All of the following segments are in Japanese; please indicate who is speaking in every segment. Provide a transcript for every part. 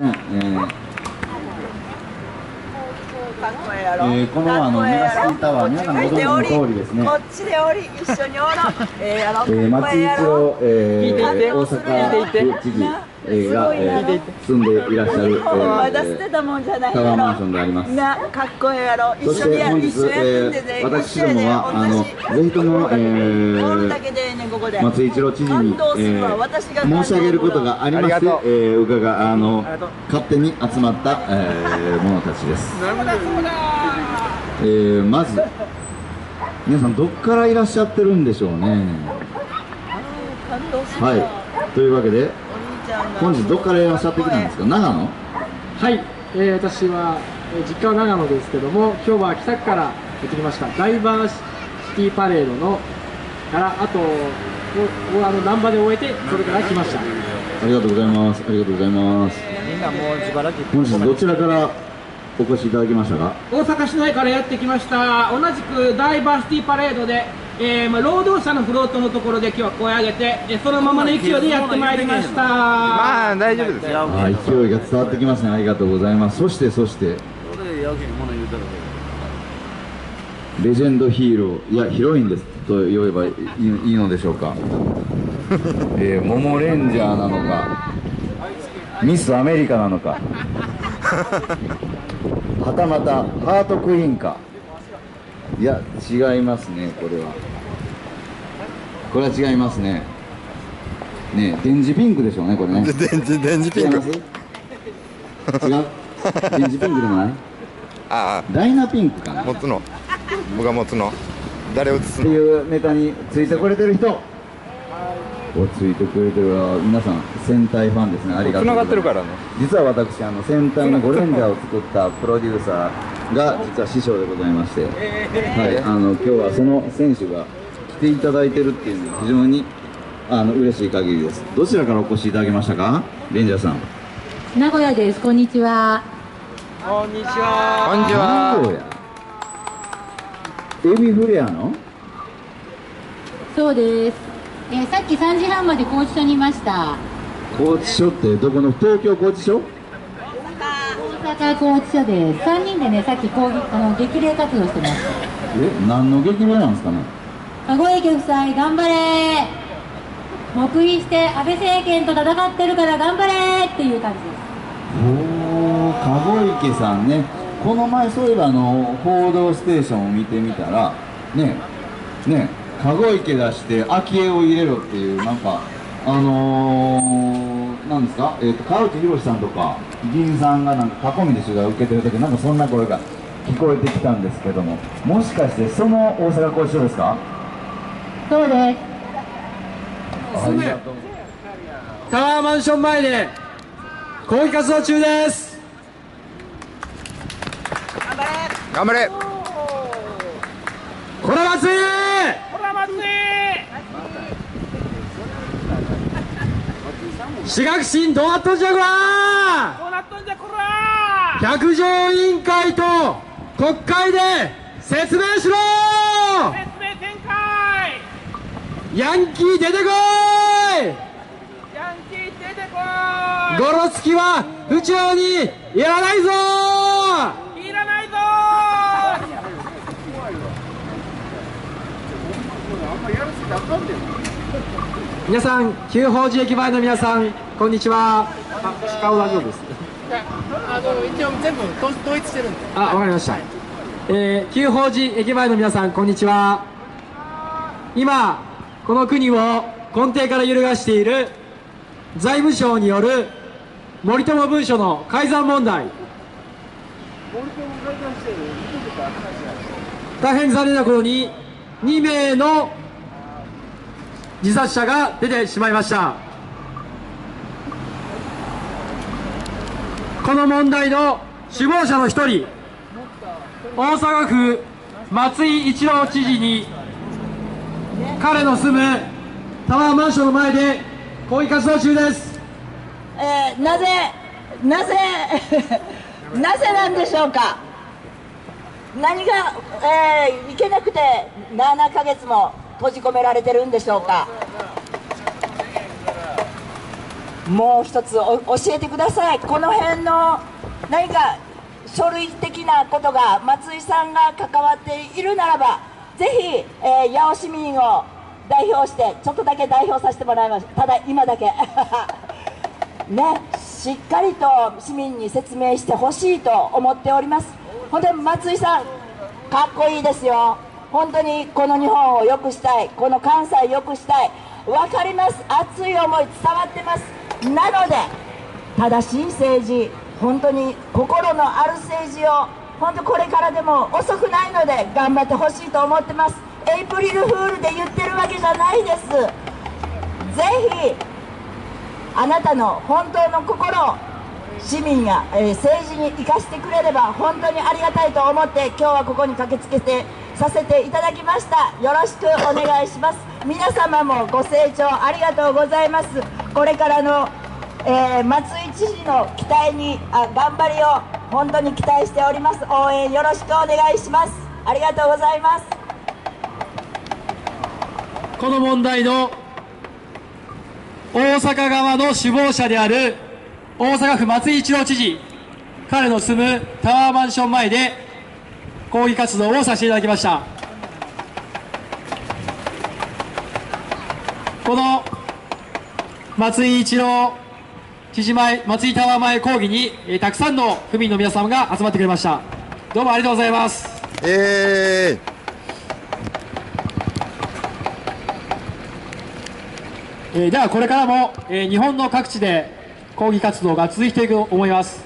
Speaker 1: えーえーこのあのメガシティタワー皆さんご存知の通りですね。
Speaker 2: こっちでおり一緒におろう。ええやろ
Speaker 1: えー、松井一郎、えー、大阪府知事、えー、が、えー、住んでいらっしゃる、え
Speaker 2: まだ捨て
Speaker 1: ー、
Speaker 2: たもんじゃない
Speaker 1: タワーマンションであります。
Speaker 2: なかっこええやろ
Speaker 1: そして本日、えー、私どもはあのぜひとも、えー、松井一郎知事に、えー、申し上げることがありまして、えー、伺があの勝手に集まった、えー、者たちです。えー、まず皆さんどっからいらっしゃってるんでしょうね。はい。というわけで本日どっからいらっしゃってきたんですか？長野？
Speaker 3: はい、えー私は、えー実家は長野ですけども今日は北区からやってきましたダイバーシティパレードのからあとををあの難波で終えてそれから来ました
Speaker 1: ありがとうございます。ありがとうございます。
Speaker 4: みんなもうしばらく
Speaker 1: 本日どちらからお越しいただきましたか？
Speaker 3: 大阪市内からやってきました同じくダイバーシティパレードで、えーまあ、労働者のフロートのところで今日は声上げて、えーそのままの勢いでやってまいりました
Speaker 4: まあ大丈夫ですよ
Speaker 1: あ、勢いが伝わってきますね。ありがとうございます。そしてそしてレジェンドヒーローいやヒロインですと言えばいいいいのでしょうか。えー、モモレンジャーなのか、ミスアメリカなのか、はたまたハートクイーンか。いや違いますねこれは。これは違いますね。ねえ、電磁ピンクでしょうねこれね。
Speaker 4: 電磁電磁ピンク。
Speaker 1: 違う？電磁ピンクでもない？
Speaker 4: あ
Speaker 1: ダイナピンクかな。
Speaker 4: あ持つの。僕が持つの。誰をつ
Speaker 1: っていうネタについてくれてる人。おついてくれてるわ。皆さん戦隊ファンですね。ありがとう
Speaker 4: 繋
Speaker 1: ございます。
Speaker 4: がってるからね。
Speaker 1: 実は私あの戦隊のゴレンジャーを作ったプロデューサーが実は師匠でございまして、はい、あの今日はその選手が来ていただいてるっていうのは非常にあの嬉しい限りです。どちらからお越しいただきましたか？レンジャーさん。
Speaker 5: 名古屋です。こんにちは。
Speaker 3: こんにちは。
Speaker 4: こんにち
Speaker 1: 名
Speaker 4: は
Speaker 1: 古屋。エビフレアの？
Speaker 5: そうです。えーさっき3時半まで拘置所にいました。
Speaker 1: 高知署ってどこの？東京高知署？
Speaker 5: 大阪拘置所です。3人でね、さっき抗議あの激励活動してます。
Speaker 1: え何の劇場なんですかね？
Speaker 5: 籠池夫妻、頑張れ黙秘して安倍政権と戦ってるから頑張れっていう感じです。
Speaker 1: おー籠池さんねこの前そういえばあの「報道ステーション」を見てみたらねね籠池出して昭恵を入れろっていうなんかあのー、なんですか、えー、と川内宏さんとか議員さんがなんか囲みで取材を受けてる時なんかそんな声が聞こえてきたんですけどももしかしてその大阪拘置所ですか？
Speaker 5: そうです。
Speaker 1: ありがとう。
Speaker 3: タワーマンション前で抗議活動中です。
Speaker 4: 頑張れ。
Speaker 3: こら松井私学審どうなっとんじゃこらどうなっとんじゃこら百条委員会と国会で説明しろ説明展開ヤンキー出てこい!ヤンキー出てこい!ゴロつきは府庁にいらないぞ!い!らないぞ!
Speaker 6: あんまやらせてあかんで
Speaker 3: 皆さん旧宝寺駅前の皆さんこんにちは。あ顔大丈夫です
Speaker 7: あの一応全部統統一してるんで。
Speaker 3: あわかりました、えー、旧宝寺駅前の皆さんこんにちは。今この国を根底から揺るがしている財務省による森友文書の改ざん問題。大変残念なことに2名の自殺者が出てしまいました。この問題の首謀者の一人大阪府松井一郎知事に彼の住むタワーマンションの前で抗議活動中です。
Speaker 2: えーなぜなぜ なぜなんでしょうか？何が、えーいけなくて7ヶ月も。閉じ込められてるんでしょうか。もう一つ教えてください。この辺の何か書類的なことが松井さんが関わっているならばぜひ、えー、八尾市民を代表してちょっとだけ代表させてもらいます。ただ今だけ。ねしっかりと市民に説明してほしいと思っております。本当に松井さんかっこいいですよ。本当にこの日本を良くしたい。この関西を良くしたい。分かります。熱い思い伝わってます。なので正しい政治本当に心のある政治を本当これからでも遅くないので頑張ってほしいと思ってます。エイプリルフールで言ってるわけじゃないです。ぜひあなたの本当の心を市民や、えー、政治に生かしてくれれば本当にありがたいと思って今日はここに駆けつけてさせていただきました。よろしくお願いします。皆様もご清聴ありがとうございます。これからの、えー、松井知事の期待にあ頑張りを本当に期待しております。応援よろしくお願いします。ありがとうございます。
Speaker 3: この問題の大阪側の首謀者である大阪府松井一郎知事。彼の住むタワーマンション前で抗議活動をさせていただきました。この松井一郎知事前松井タワー前抗議に、えー、たくさんの府民の皆様が集まってくれました。どうもありがとうございます。
Speaker 4: え
Speaker 3: ー、えー、ではこれからも、えー、日本の各地で抗議活動が続いていくと思います。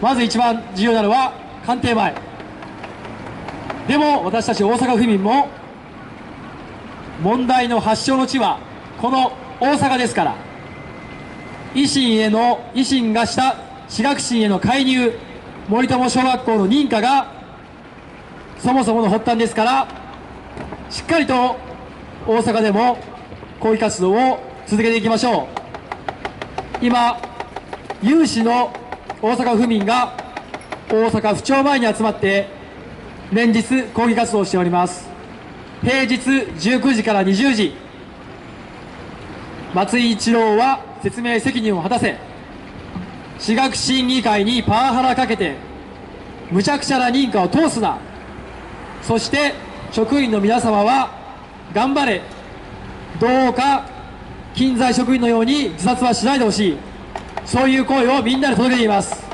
Speaker 3: まず一番重要なのは官邸前でも私たち大阪府民も問題の発祥の地はこの大阪ですから。維新への維新がした私学心への介入森友小学校の認可がそもそもの発端ですからしっかりと大阪でも抗議活動を続けていきましょう。今有志の大阪府民が大阪府庁前に集まって連日抗議活動をしております。平日19時から20時。松井一郎は説明責任を果たせ。私学審議会にパワハラかけて無茶苦茶な認可を通すな。そして職員の皆様は頑張れ。どうか近在職員のように自殺はしないでほしい。そういう声をみんなで届けています。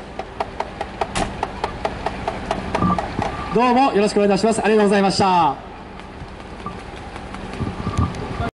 Speaker 3: どうもよろしくお願いいたします。ありがとうございました。